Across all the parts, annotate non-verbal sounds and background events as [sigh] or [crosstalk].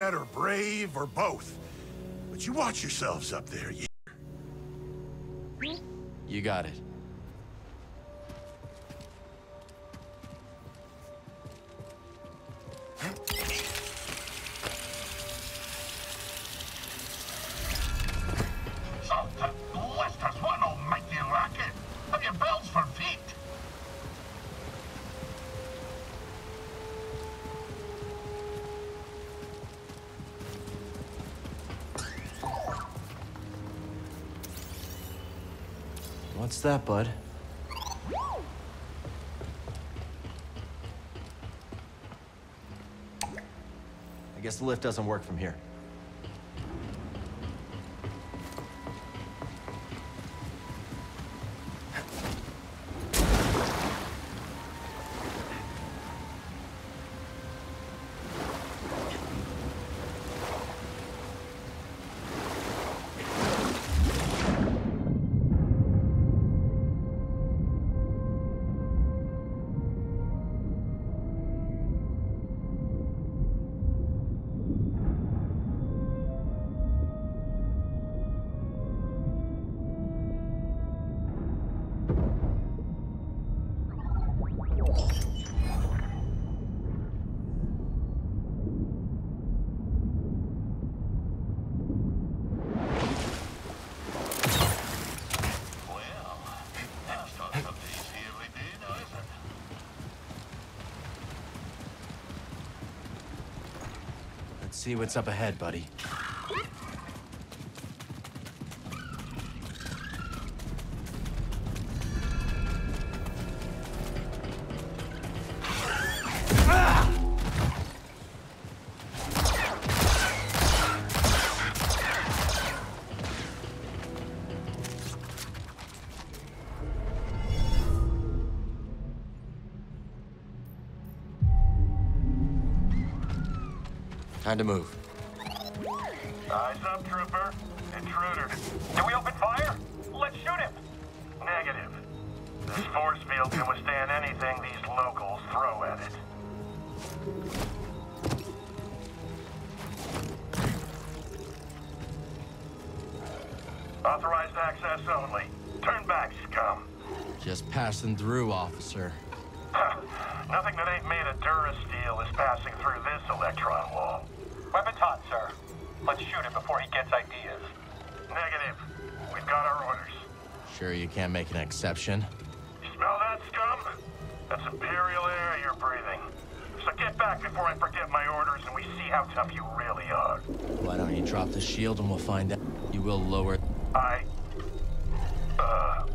or brave or both. But you watch yourselves up there. You You got it. That, bud? I guess the lift doesn't work from here. See what's up ahead, buddy. Time to move. Eyes up, trooper. Intruder. Can we open fire? Let's shoot him. Negative. This force field can withstand anything these locals throw at it. Authorized access only. Turn back, scum. Just passing through, officer. Nothing that ain't made of Durasteel is passing through this electron wall. Weapons hot, sir. Let's shoot him before he gets ideas. Negative. We've got our orders. Sure you can't make an exception? You smell that, scum? That's Imperial air you're breathing. So get back before I forget my orders and we see how tough you really are. Why don't you drop the shield and we'll find out. You will lower... I... Uh...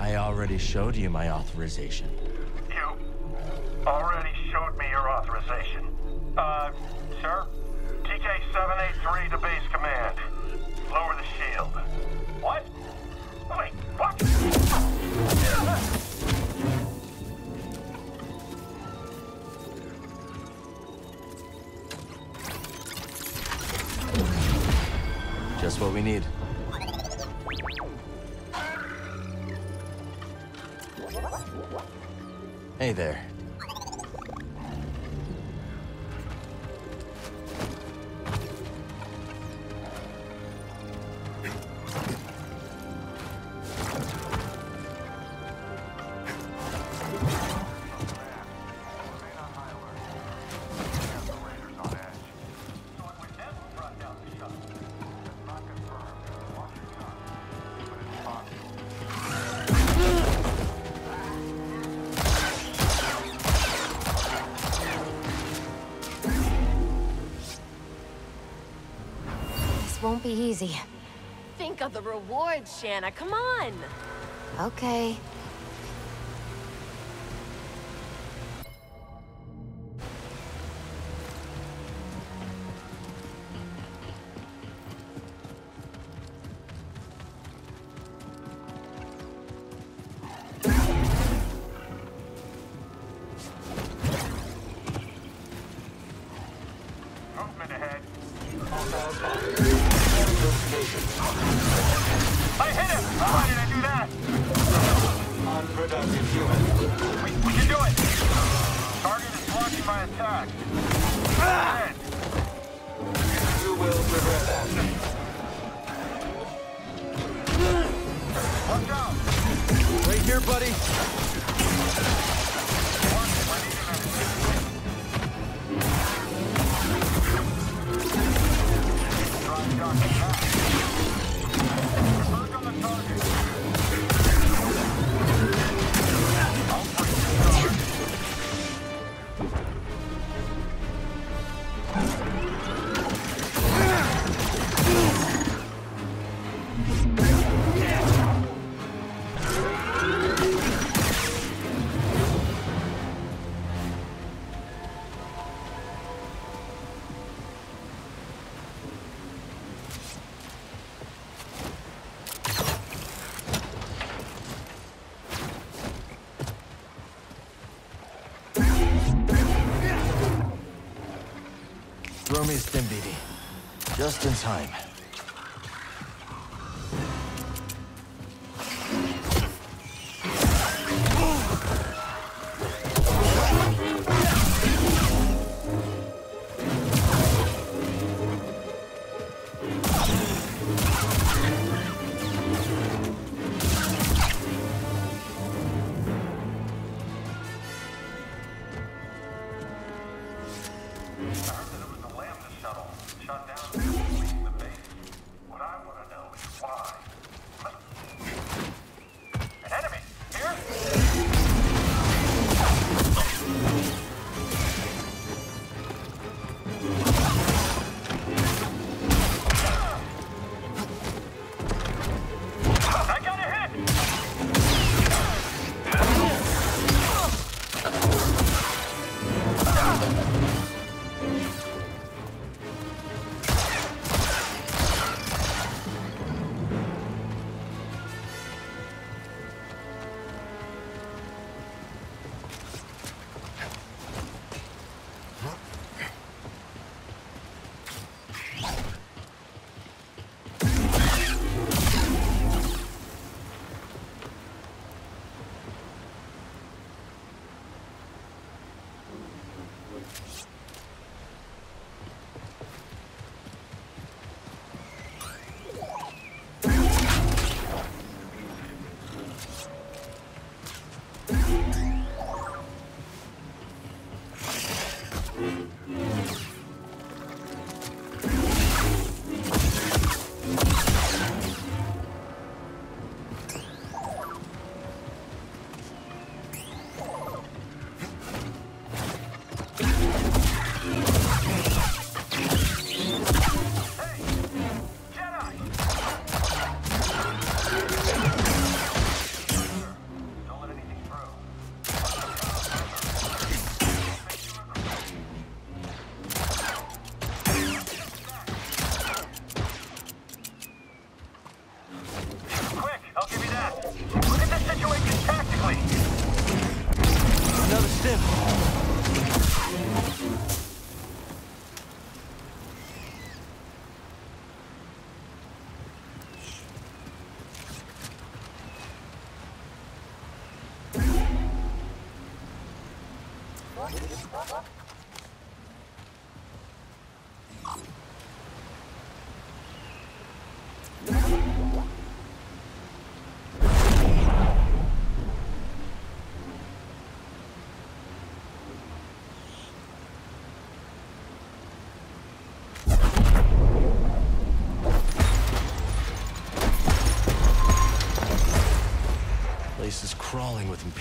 I already showed you my authorization. Be easy. Think of the rewards, Shanna. Come on. Okay. with us we, we can do it! Target is blocking my attack. Ah! You will regret that. Watch out! Right here, buddy. Drive down the path. Converge on the target. Just in time.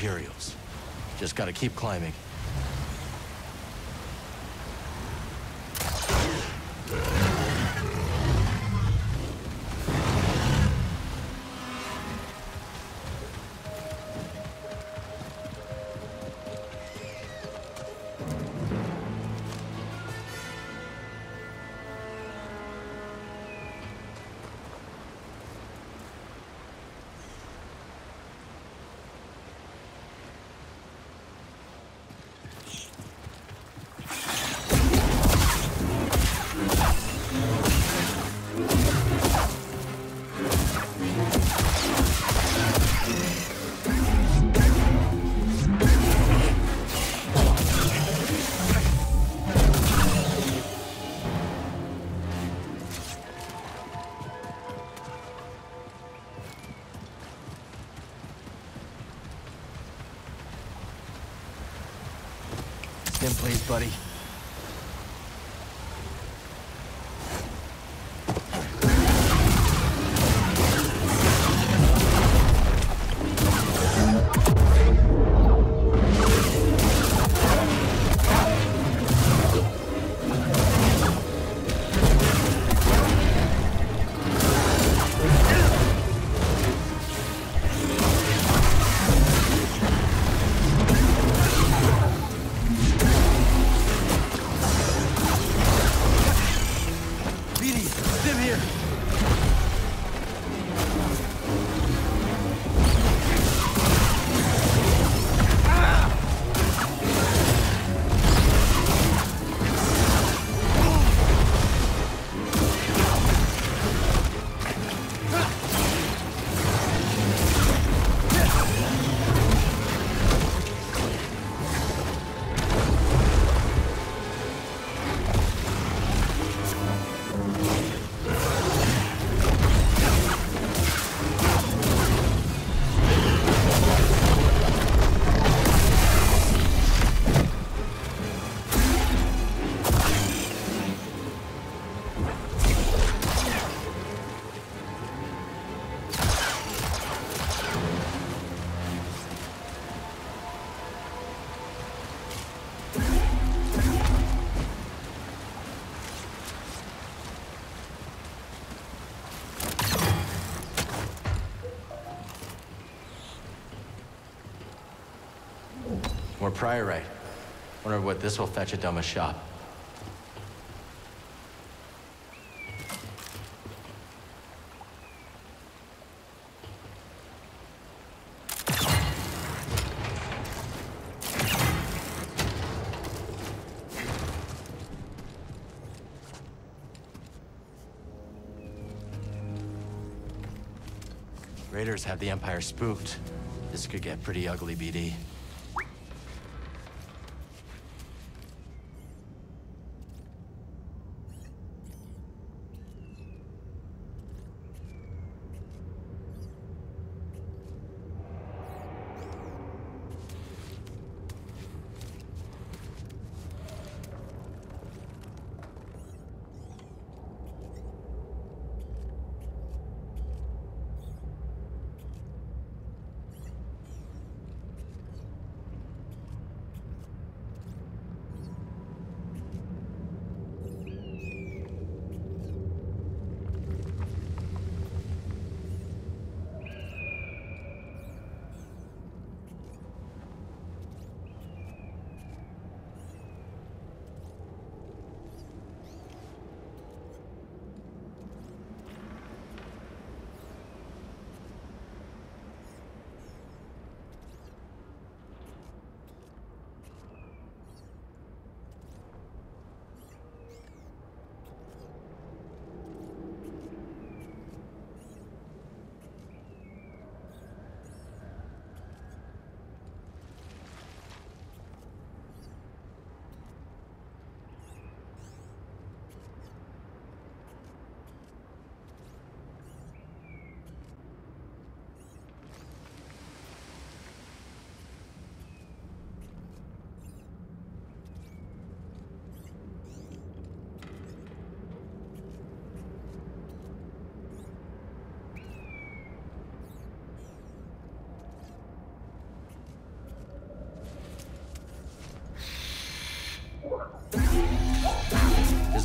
Imperials. Just gotta keep climbing. Buddy. Priorite. Wonder what this will fetch at Doma's shop. Raiders have the Empire spooked. This could get pretty ugly, BD.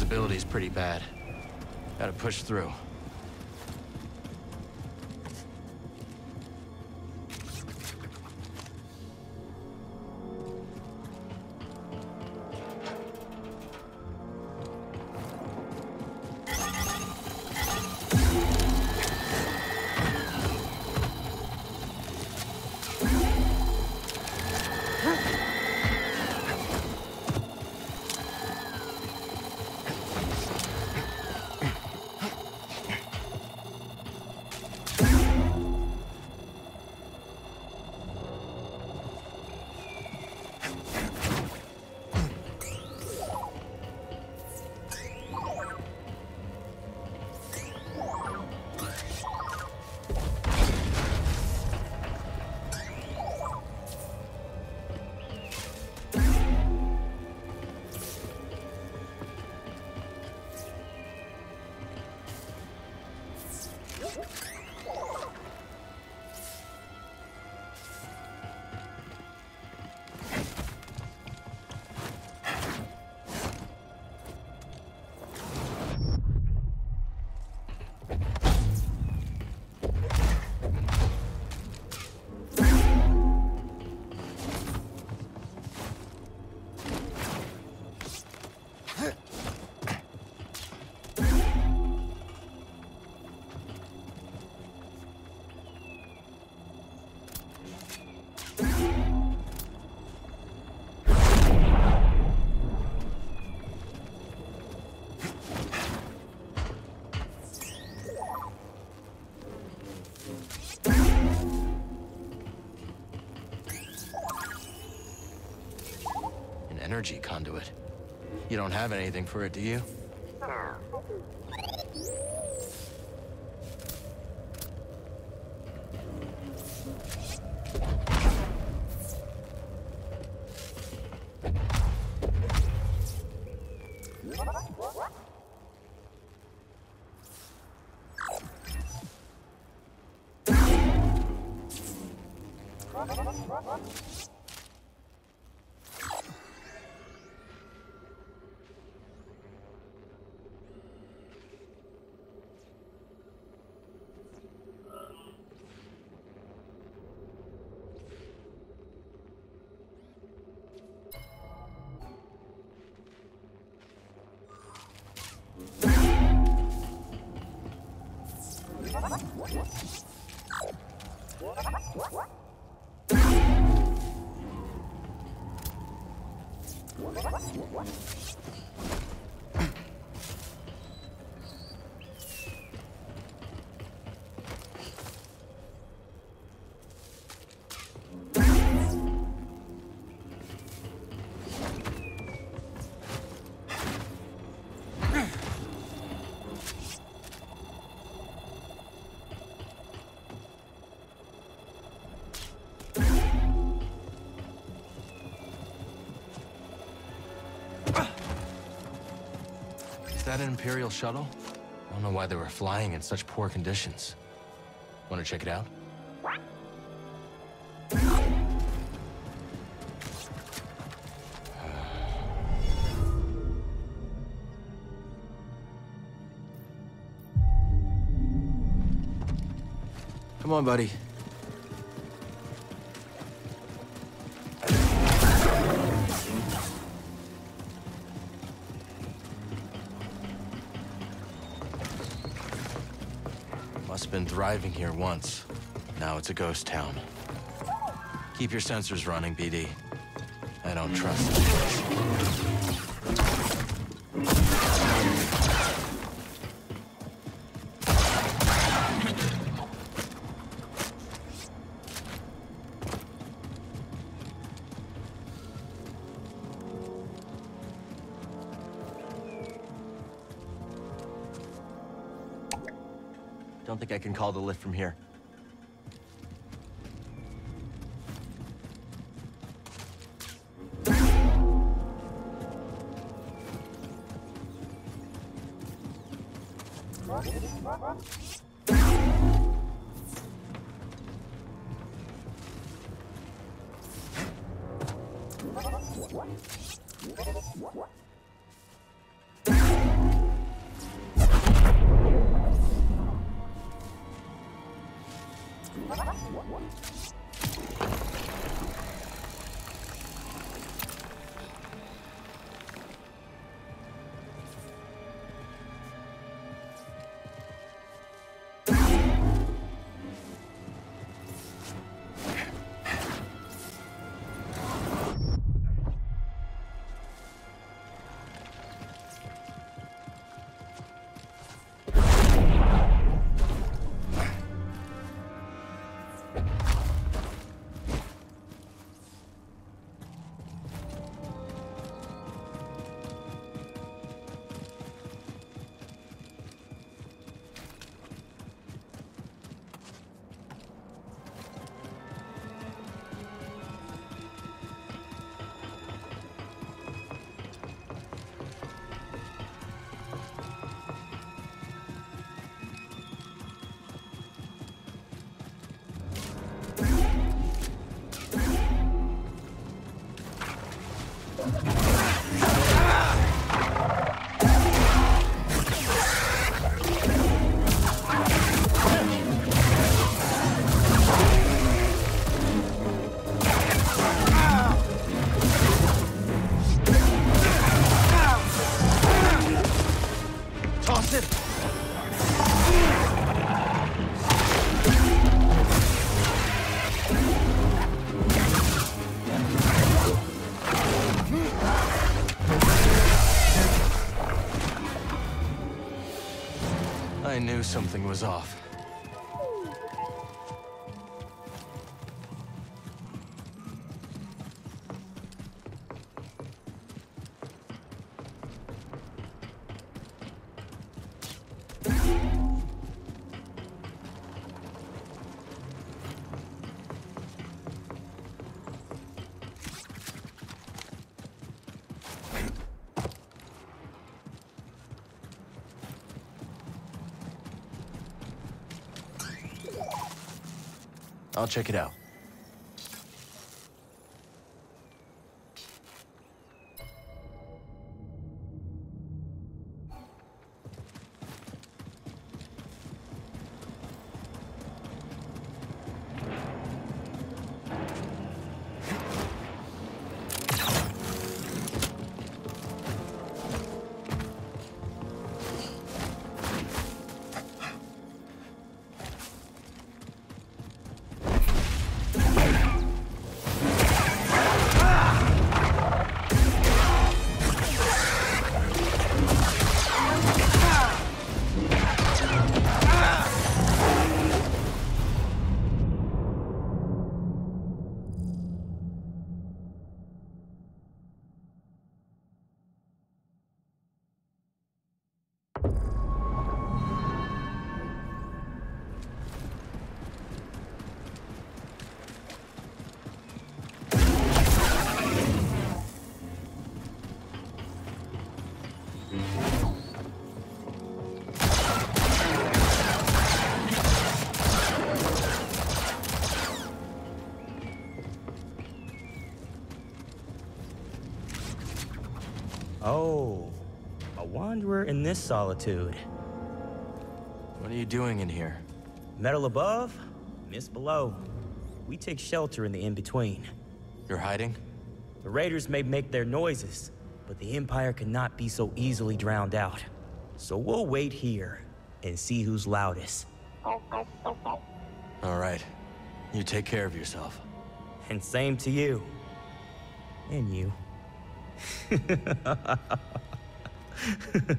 Visibility's pretty bad. Gotta push through. Energy conduit. You don't have anything for it, do you? Is that an Imperial shuttle? I don't know why they were flying in such poor conditions. Want to check it out? Come on, buddy. Thriving here once. Now it's a ghost town. Keep your sensors running, BD. I don't trust can call the lift from here. you something was off. I'll check it out. Wanderer in this solitude. What are you doing in here? Metal above, mist below. We take shelter in the in-between. You're hiding? The raiders may make their noises, but the Empire cannot be so easily drowned out. So we'll wait here and see who's loudest. All right. You take care of yourself. And same to you. And you. [laughs]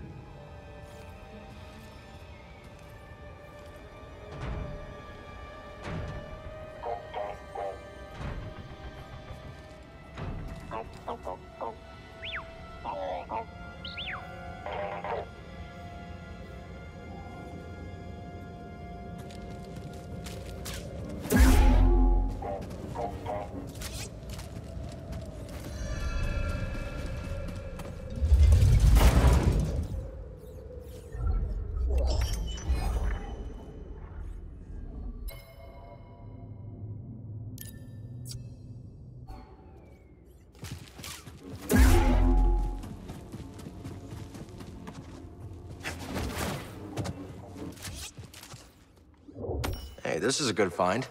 this is a good find.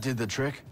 Did the trick.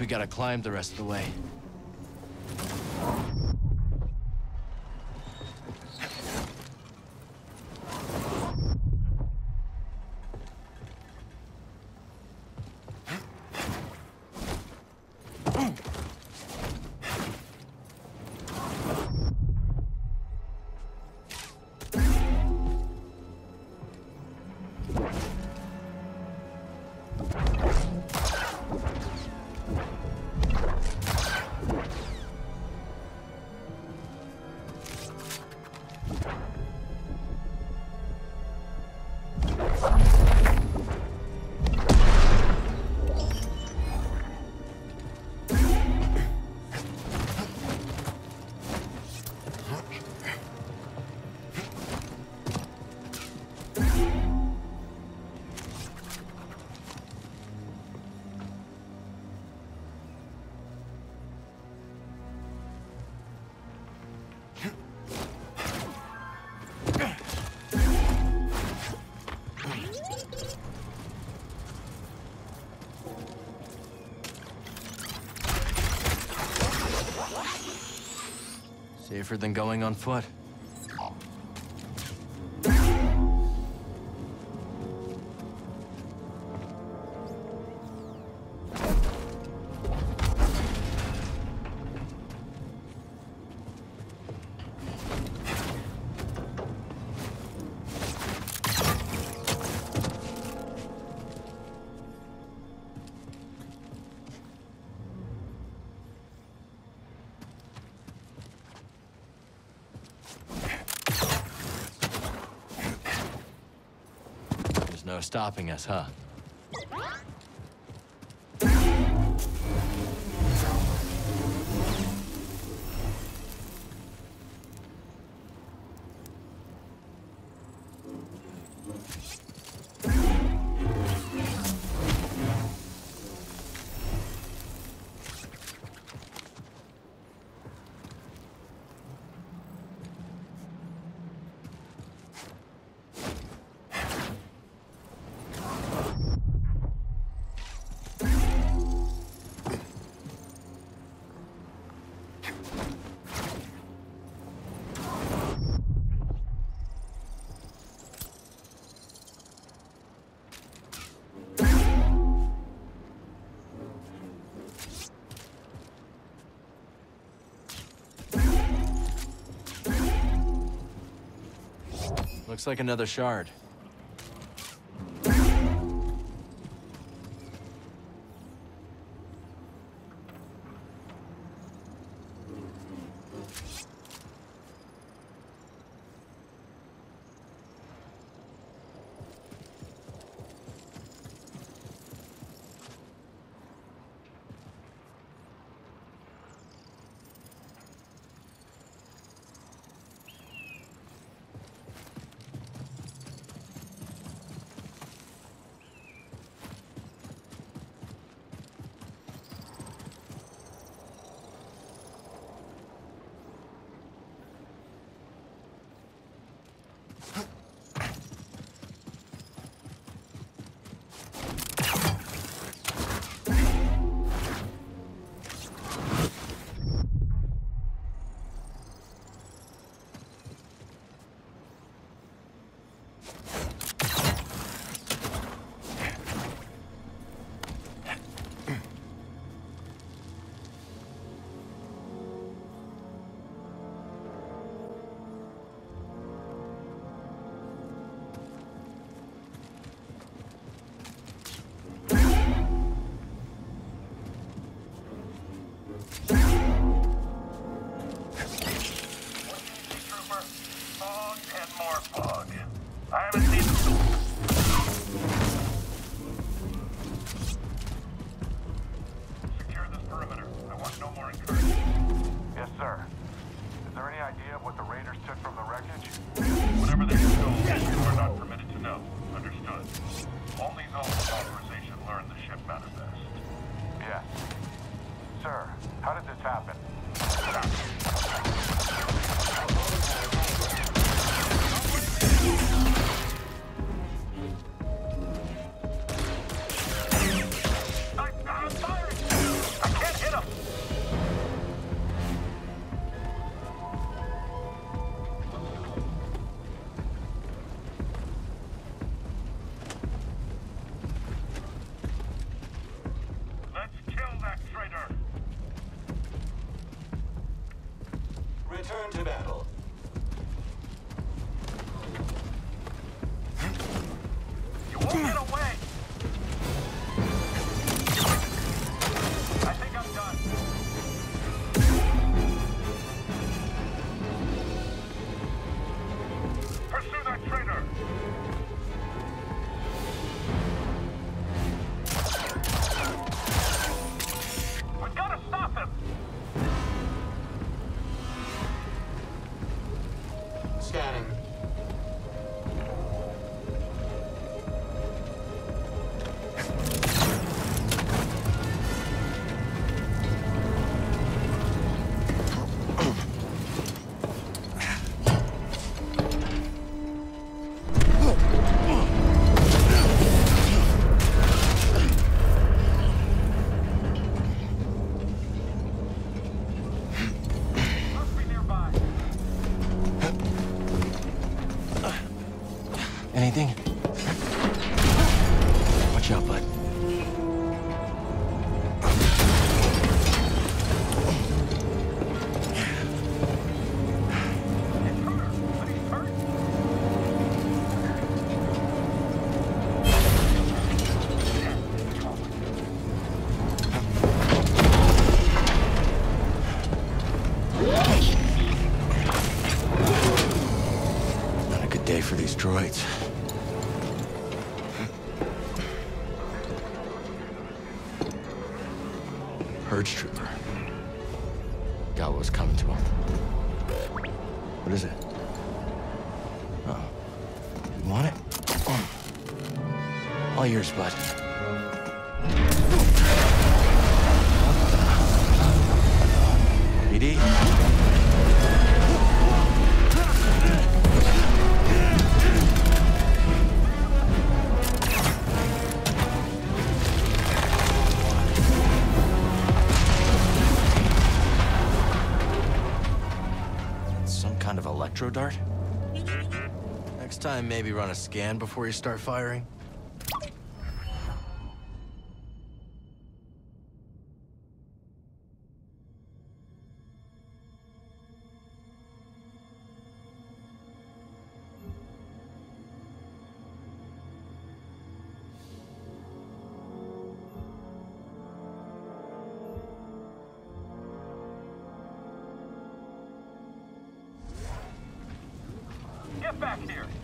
We gotta climb the rest of the way. safer than going on foot. stopping us, huh? Looks like another shard. but... BD? Some kind of electro dart? Next time, maybe run a scan before you start firing. back here.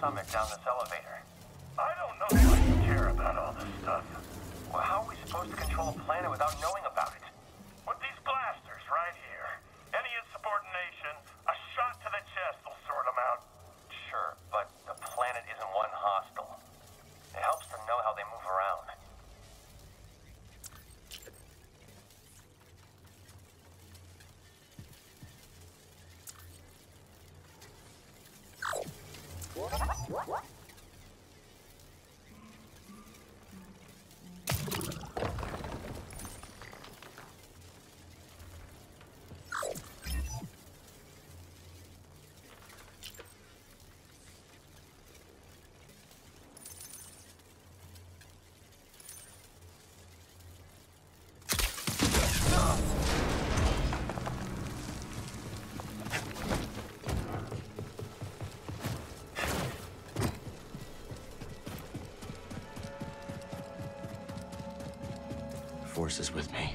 上面加的 What? Forces with me.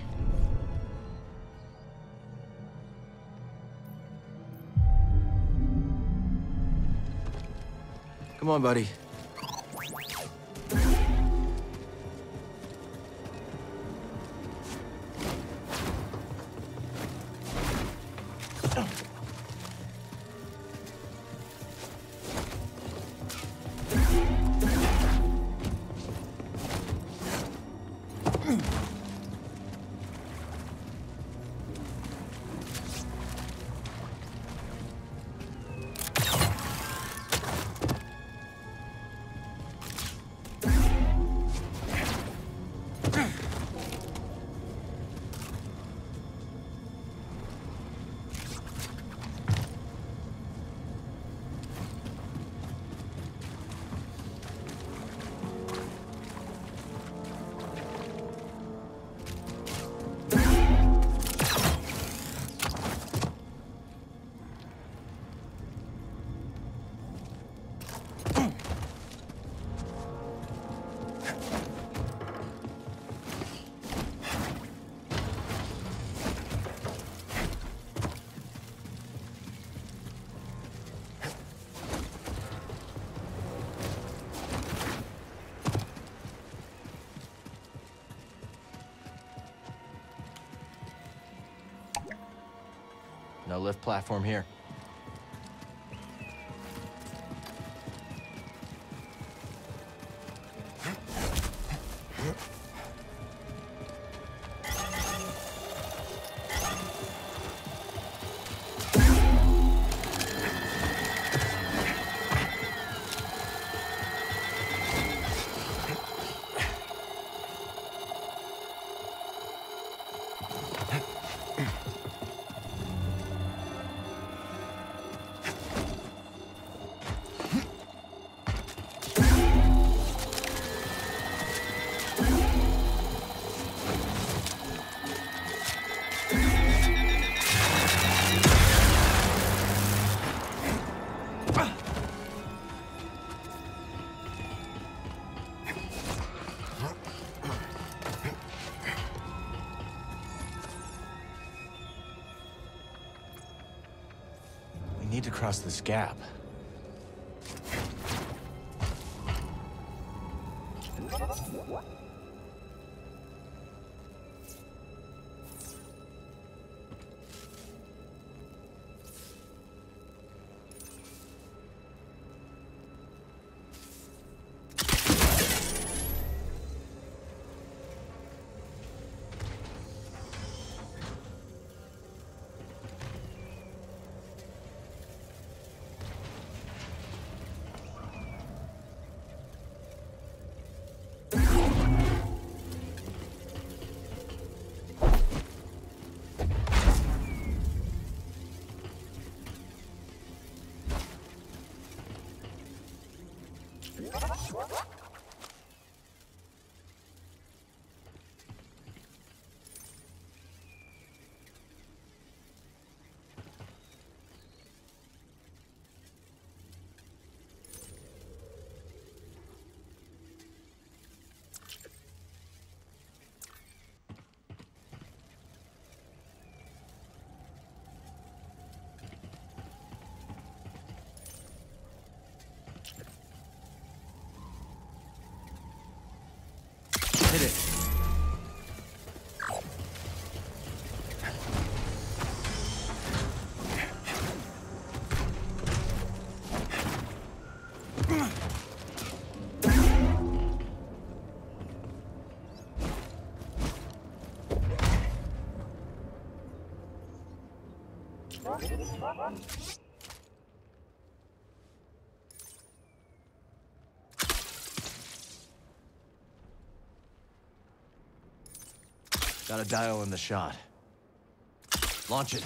Come on, buddy. Lift platform here. We need to cross this gap. Hit it. Got a dial in the shot. Launch it.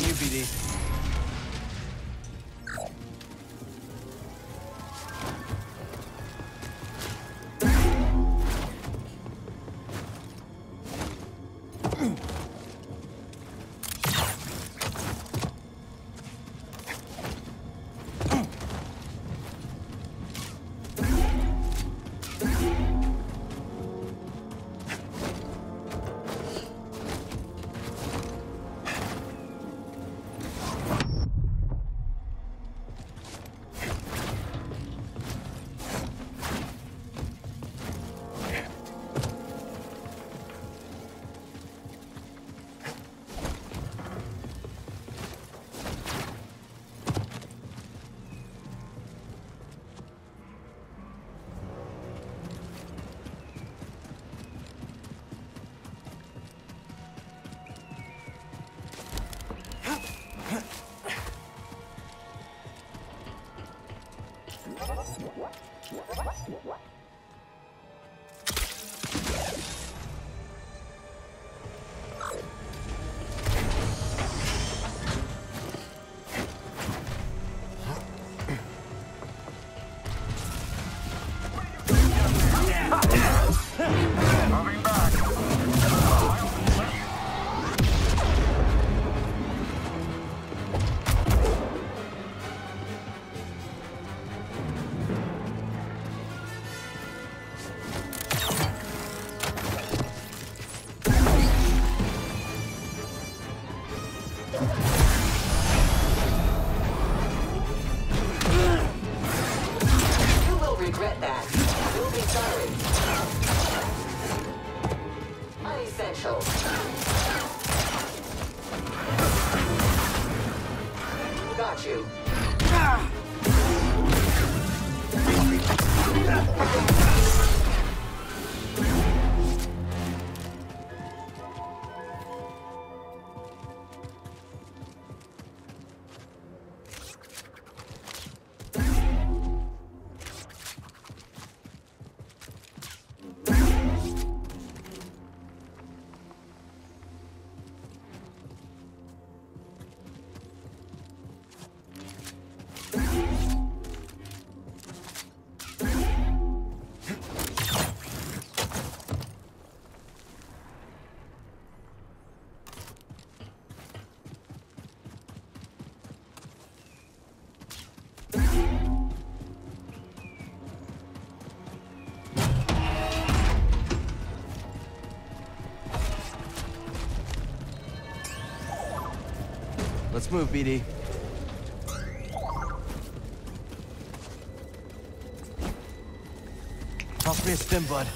On you, BD. Nice move, BD. Toss me a stim, bud.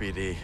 No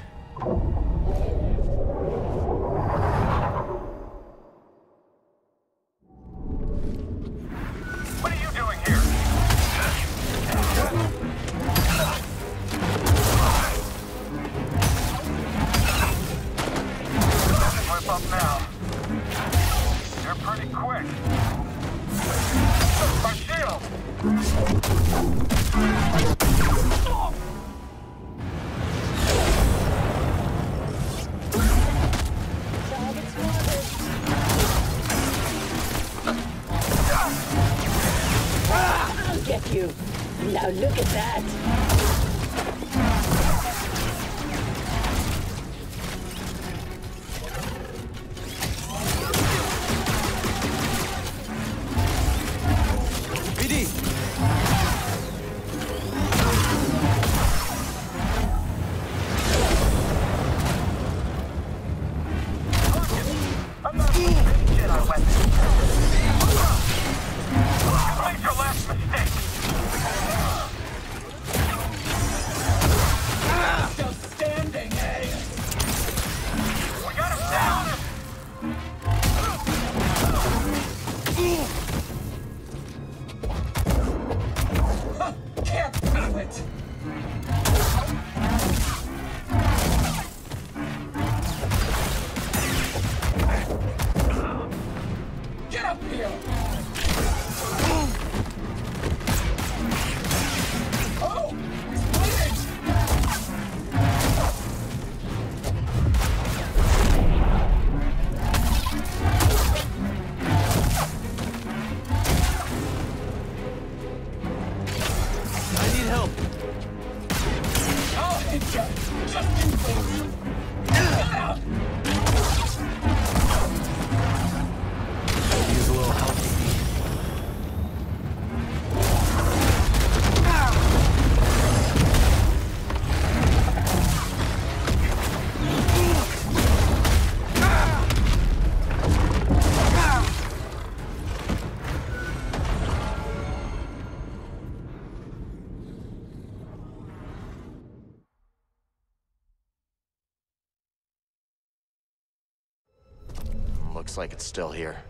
Like it's still here.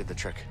Did the trick.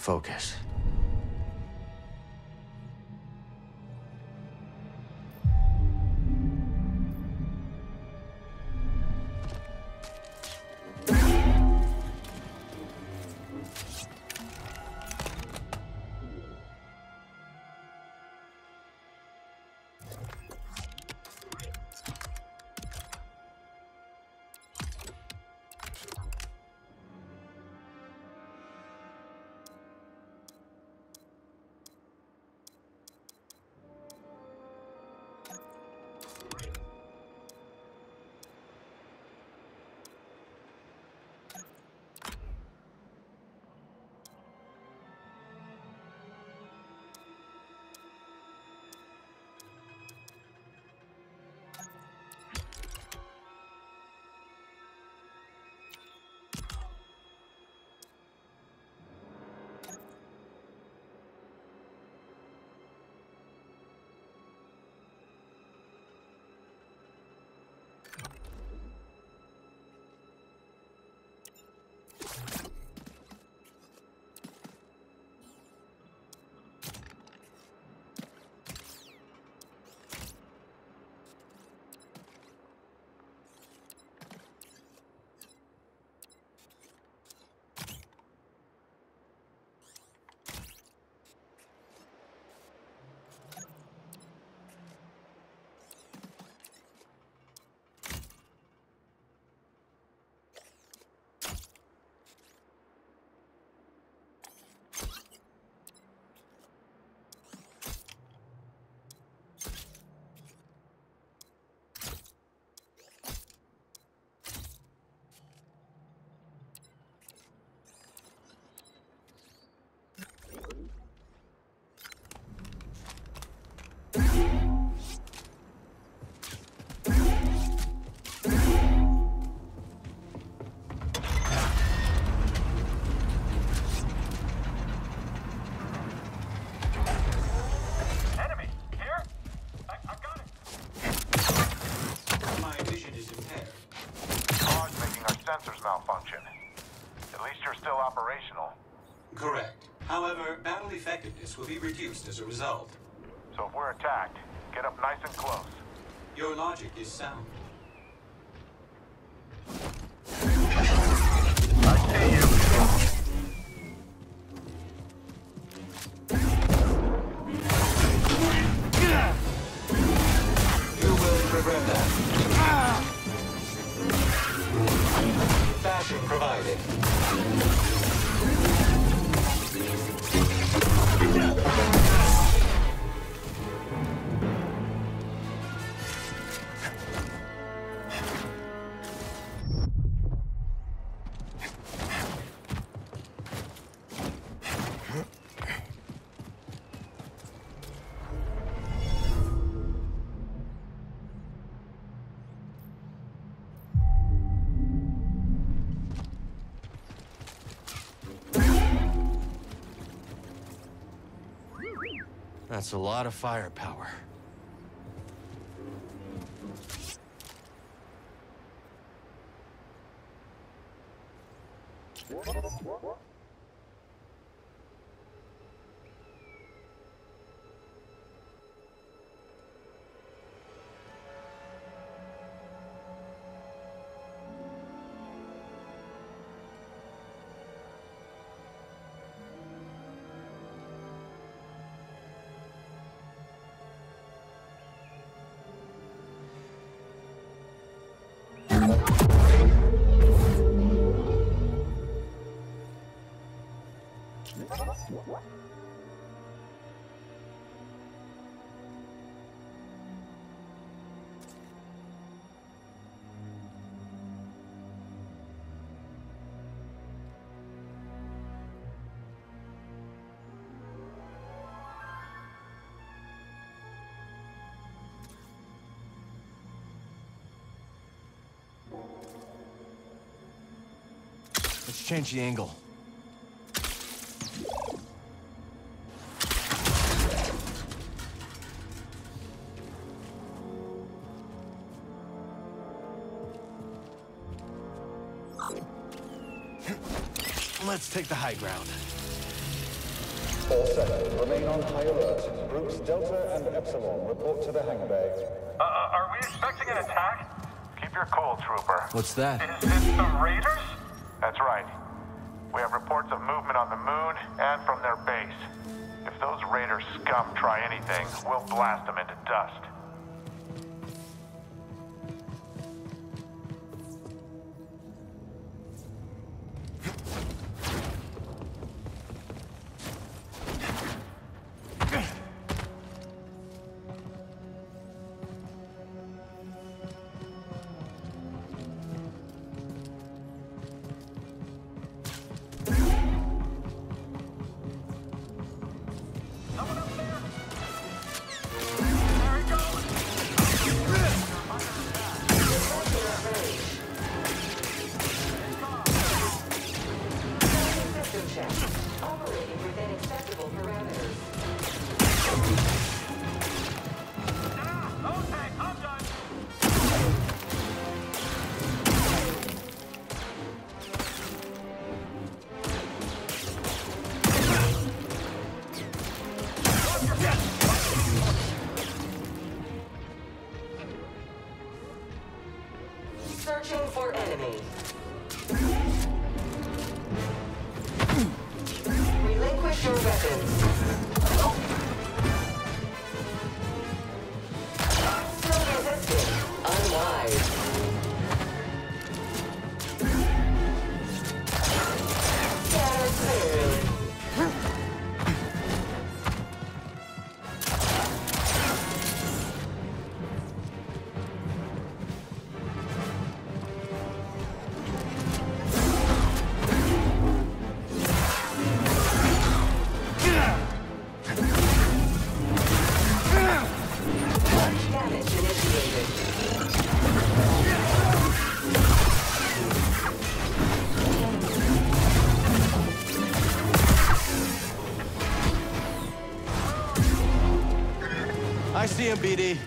Focus. Will be reduced as a result. So if we're attacked, get up nice and close. Your logic is sound. That's a lot of firepower. Let's change the angle. Let's take the high ground. All set. Remain on high alert. Groups Delta and Epsilon report to the hangar bay. Uh, uh, are we expecting an attack? Keep your cool, Trooper. What's that? Is this the Raiders? That's right. We have reports of movement on the moon and from their base. If those Raider scum try anything, we'll blast them into dust. BD.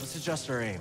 Let's adjust our aim.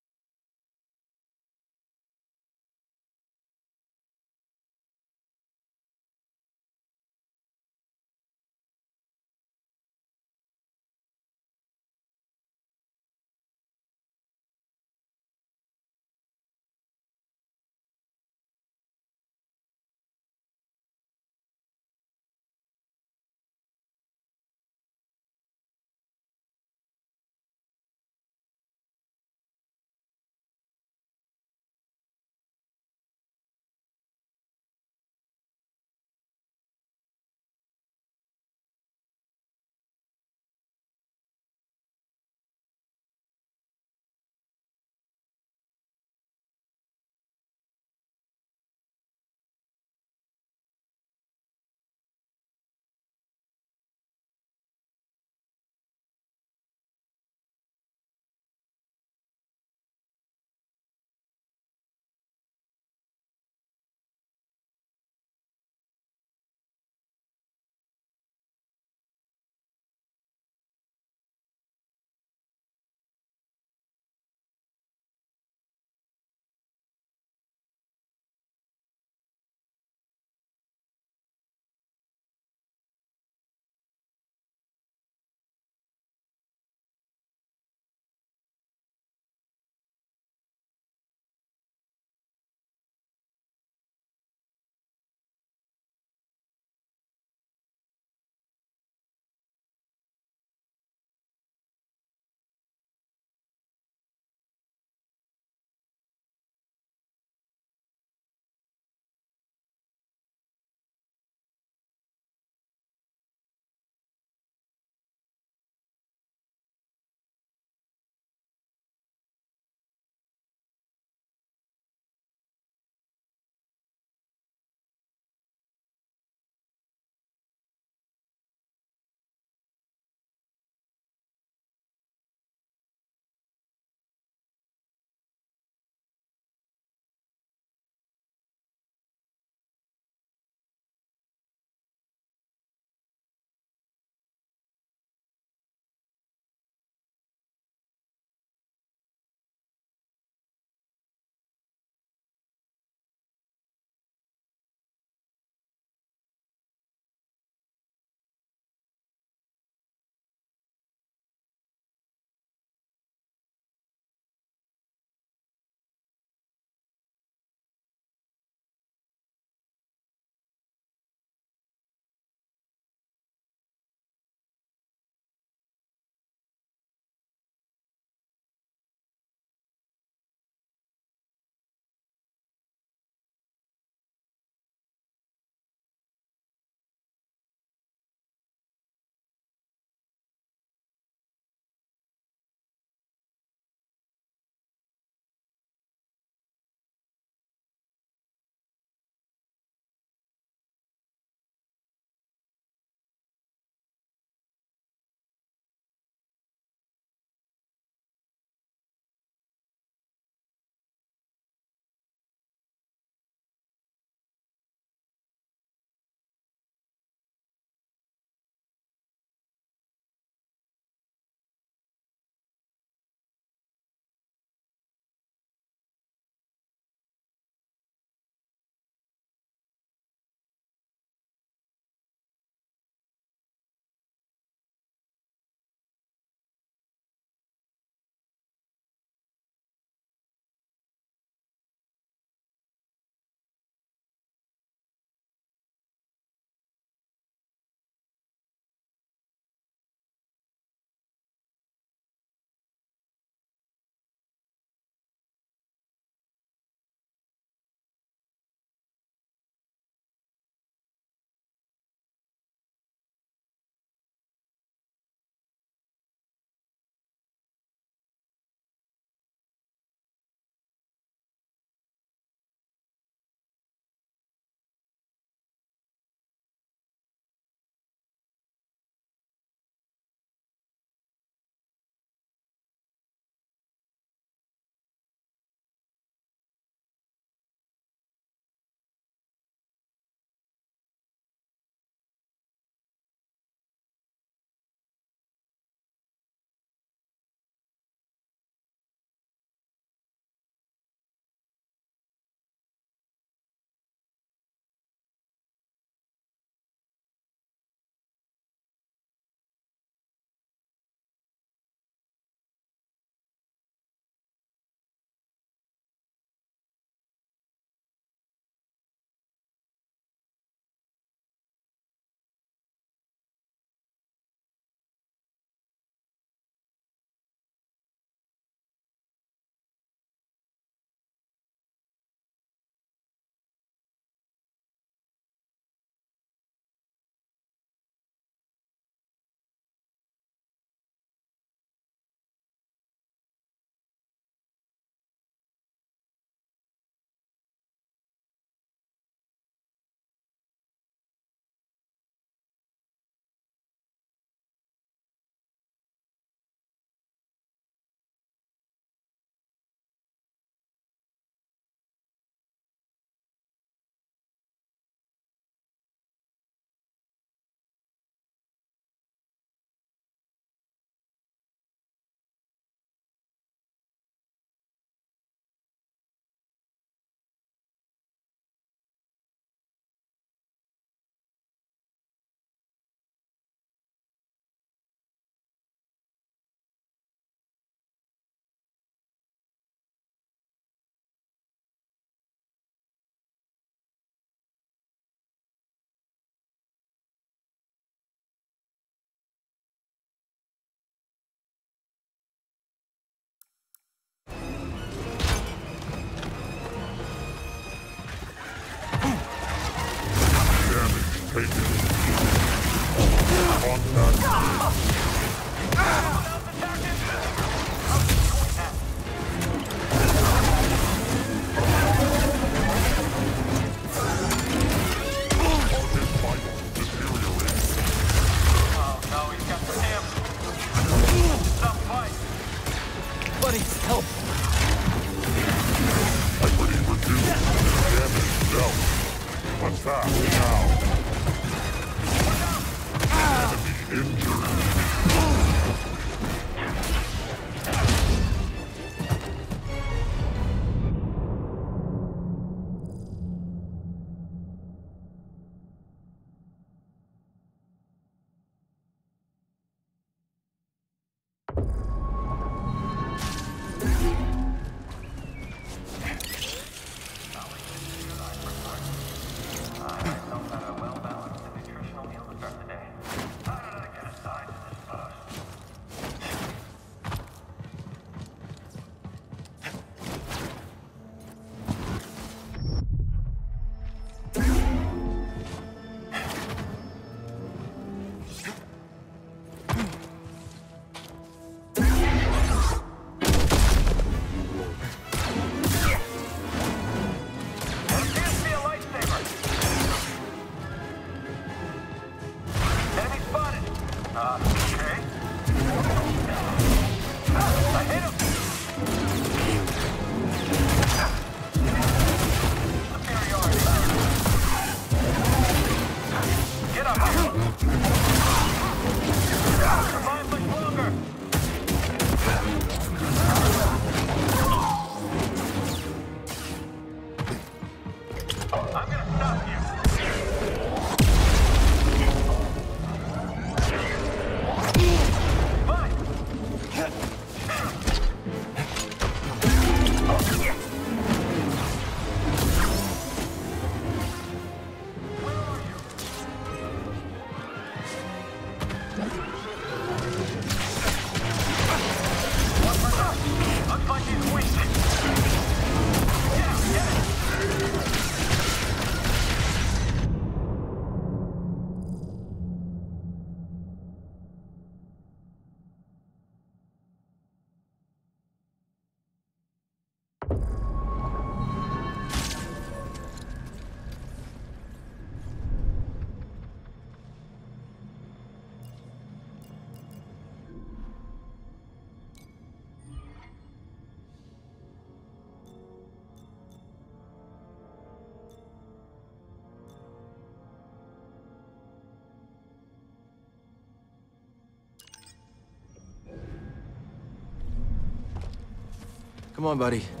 Come on, buddy.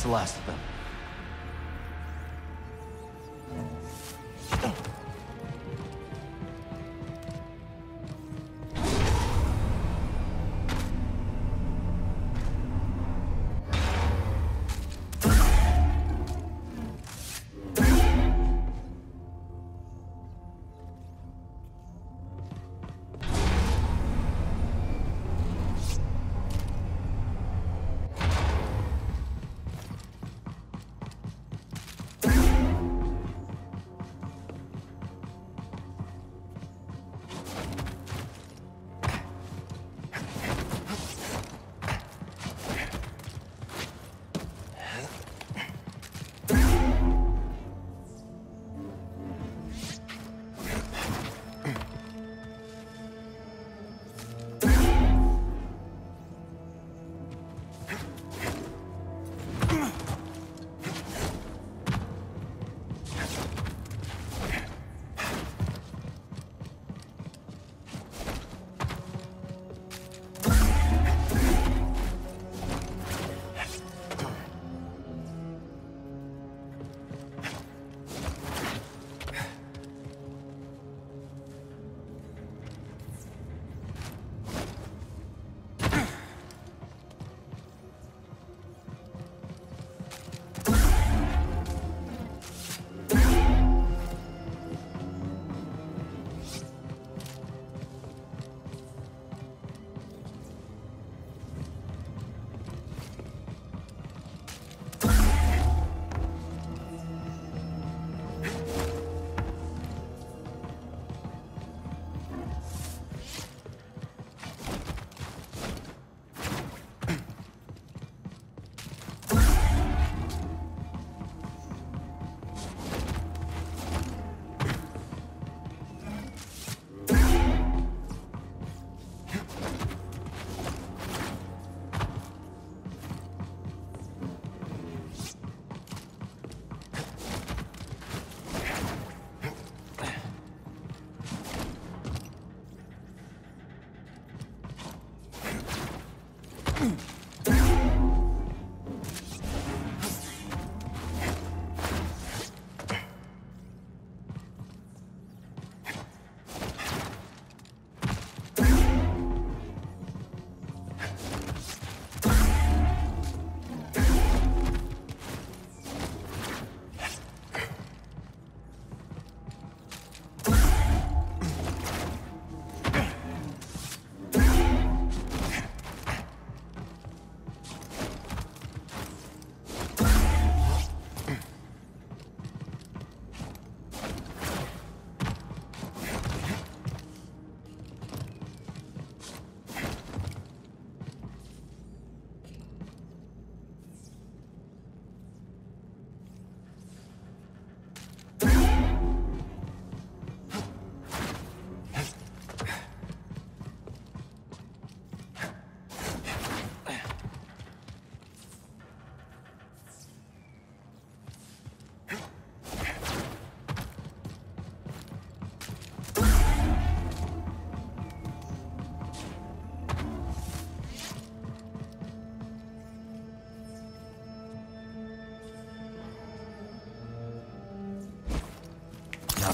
That's the last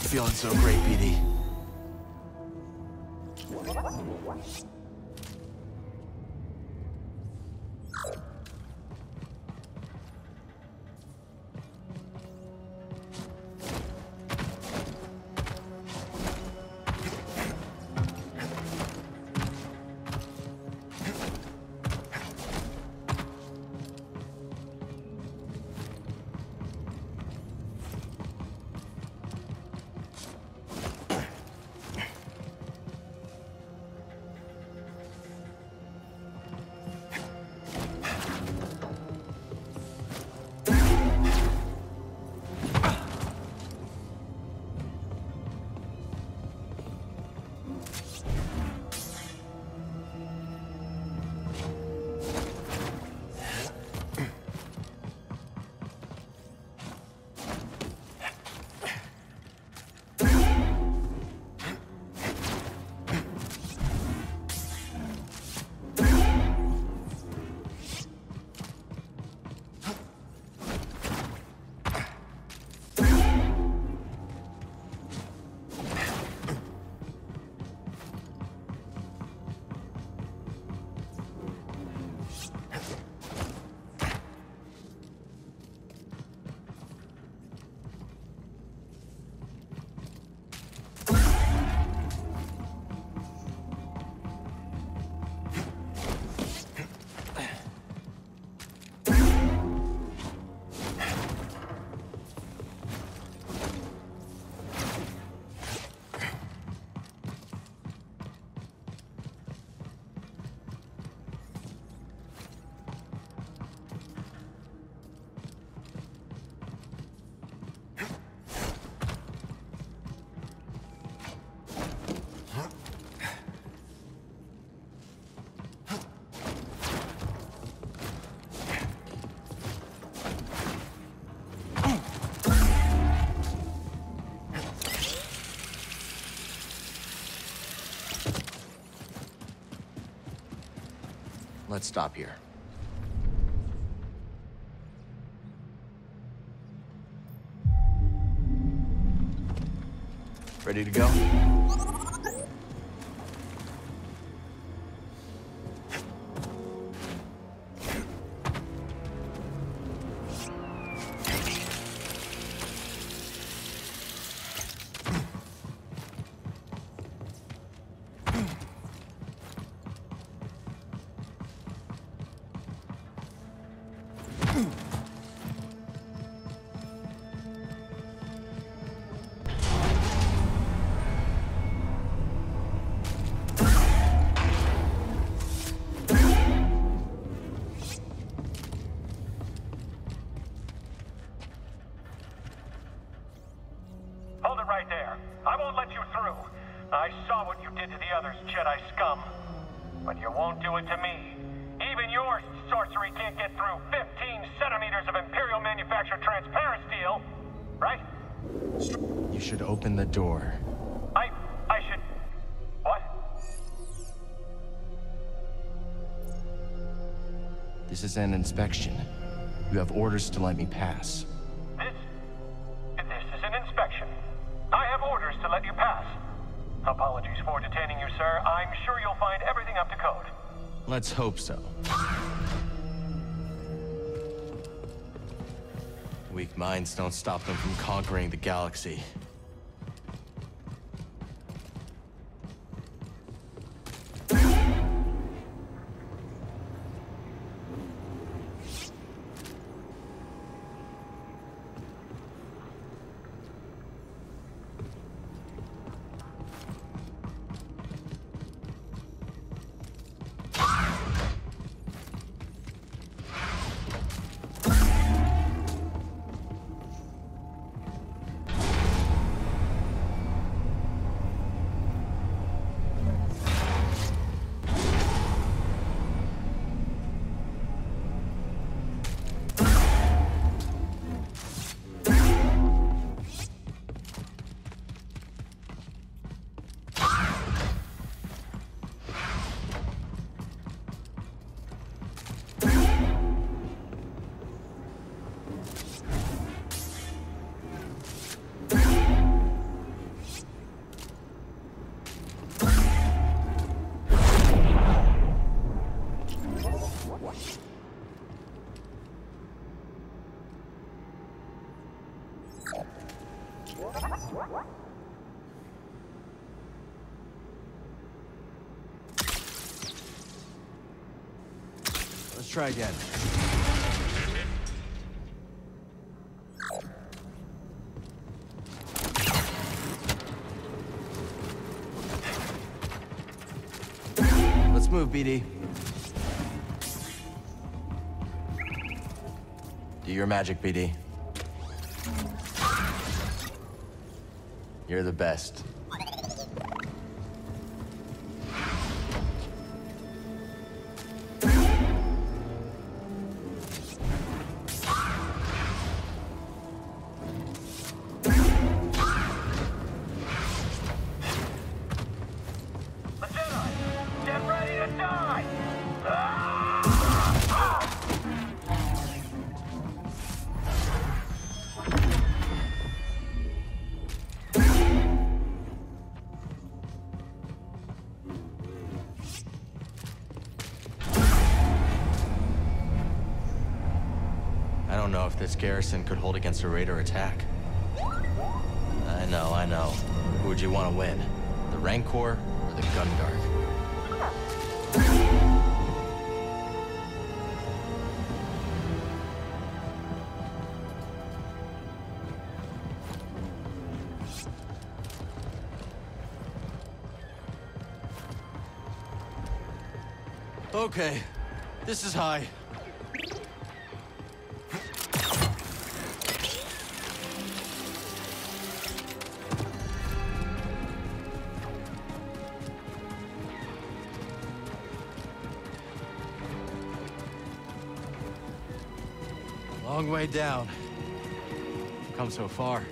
feeling so great, BD. Let's stop here. Ready to go? This is an inspection. You have orders to let me pass. This... This is an inspection. I have orders to let you pass. Apologies for detaining you, sir. I'm sure you'll find everything up to code. Let's hope so. Weak minds don't stop them from conquering the galaxy. Try again. Let's move, BD. Do your magic, BD. You're the best. Don't know if this garrison could hold against a raider attack. I know, I know. Who would you want to win? The Rancor or the Gundark? Okay, this is high. Way down. Come so far.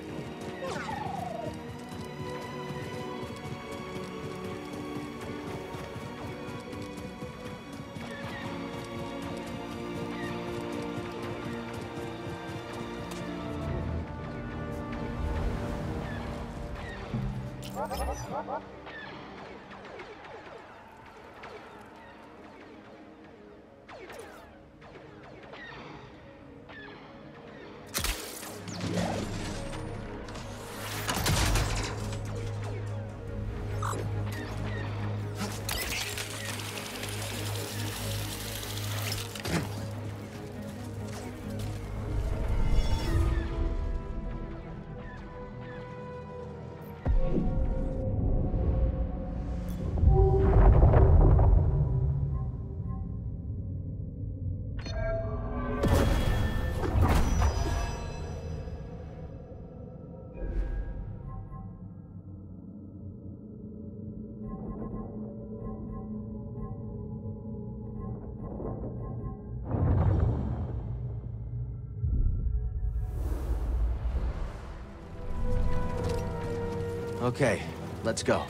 Okay, let's go.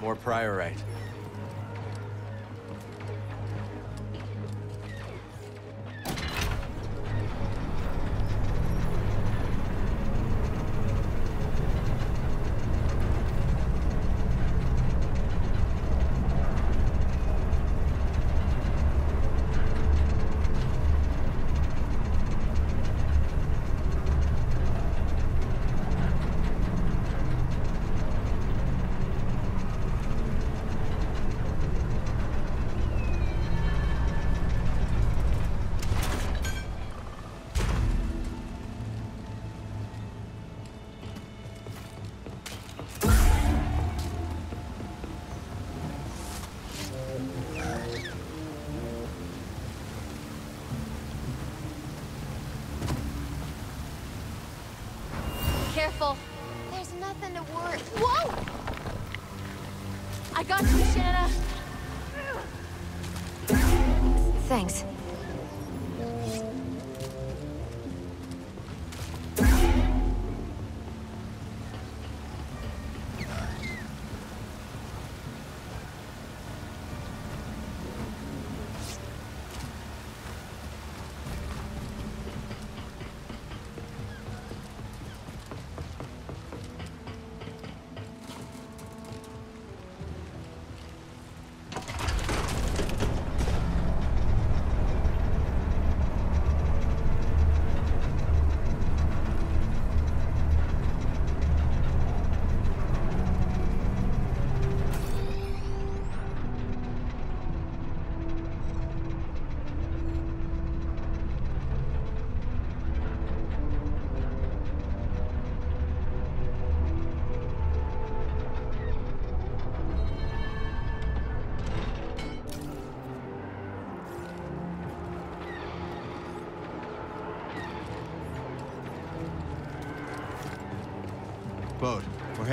More priorite.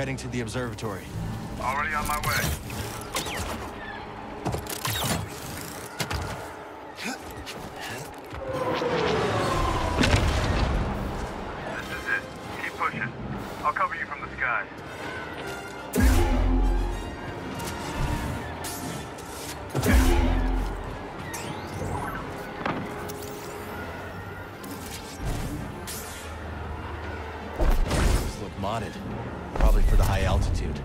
Heading to the observatory. Already on my way. Modded. Probably for the high altitude.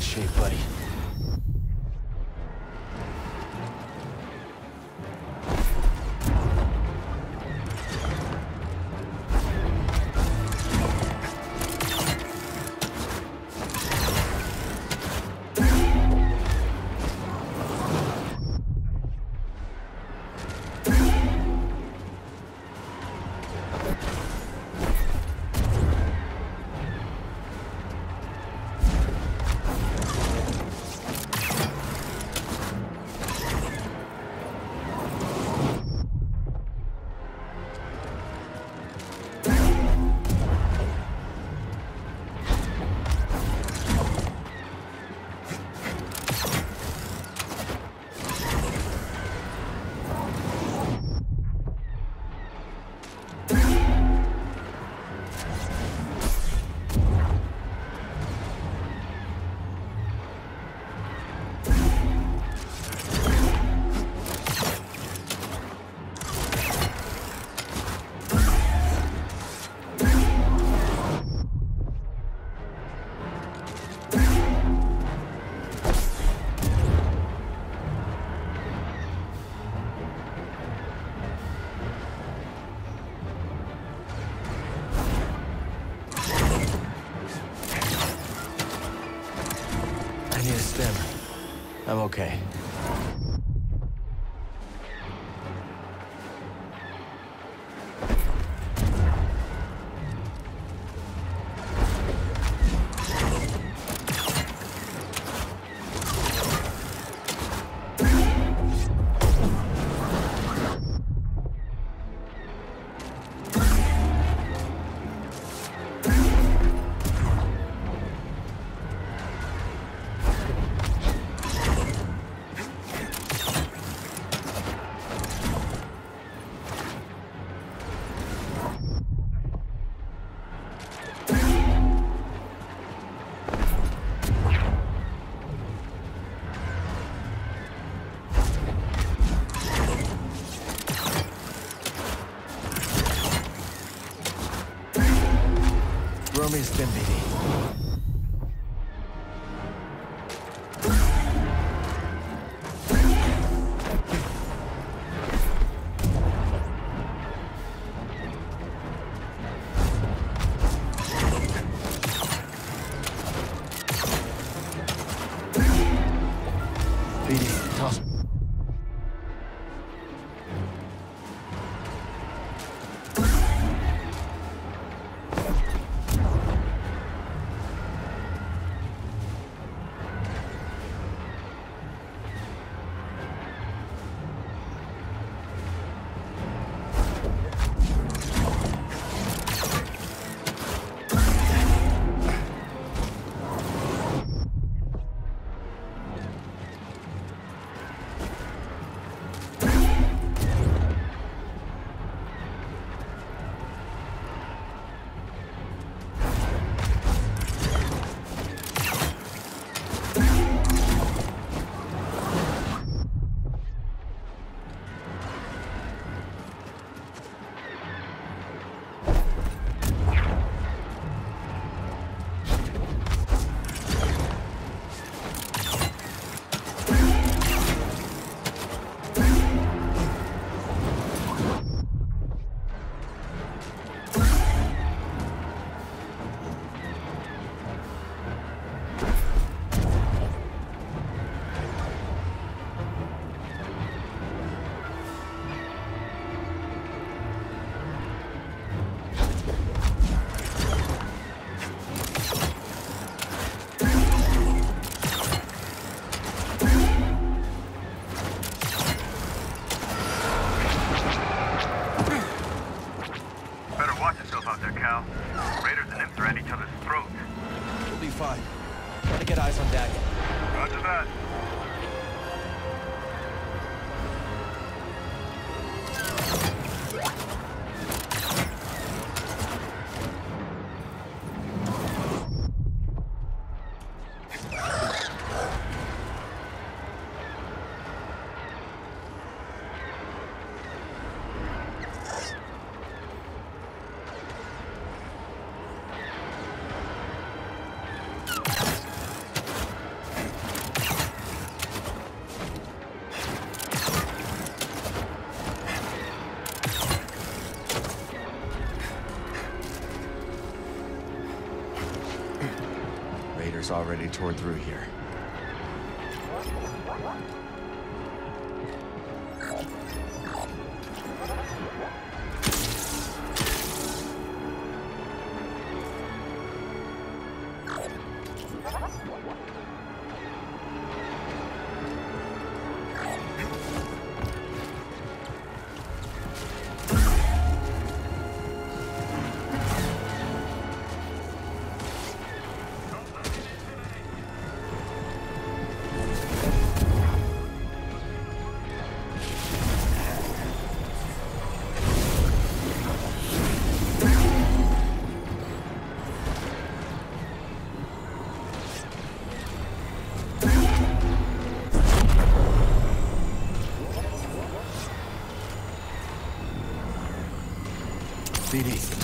Shape, buddy. Throw me a stim, BD. BD, toss. Already tore through here.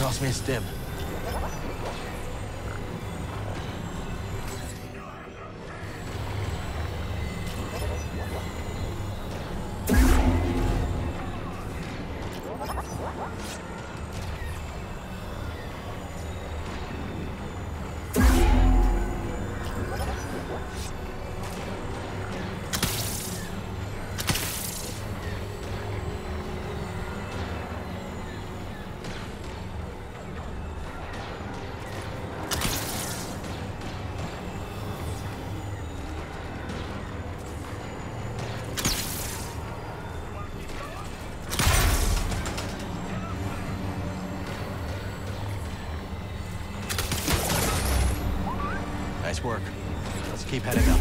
Toss me a stim. Work. Let's keep heading up.